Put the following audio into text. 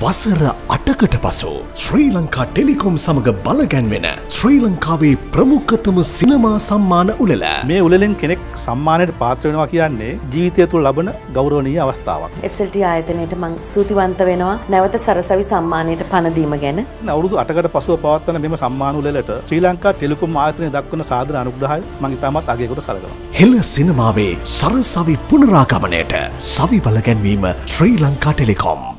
වසර අටකට පසු ශ්‍රී ලංකා ටෙලිකොම් සමඟ බලගැන්වෙන ශ්‍රී ලංකාවේ ප්‍රමුඛතම සිනමා සම්මාන උළෙල මේ උලෙන් කෙනෙක් සම්මානයට පාත්‍රවෙනවා කියන්නේ ජීවිතය තුළ ලබන ගෞරවනීය අවස්ථාවක්. SLT ආයතනයට මං ස්තුතිවන්ත වෙනවා නැවත සරසවි සම්මානයට පණදීම ගැන. අවුරුදු අටකට පසුව පවත්වන මෙම සම්මාන උලට ශ්‍රී ලංකා ටෙලිකොම් ආයතනය දක්වන සාධන අනුග්‍රහය මං ඉතාමත් අගයකොට සලකනවා. හෙළ සිනමාවේ සරසවි පුනරාගමනයට සවි බලගැන්වීම ශ්‍රී ලංකා ටෙලිකොම්.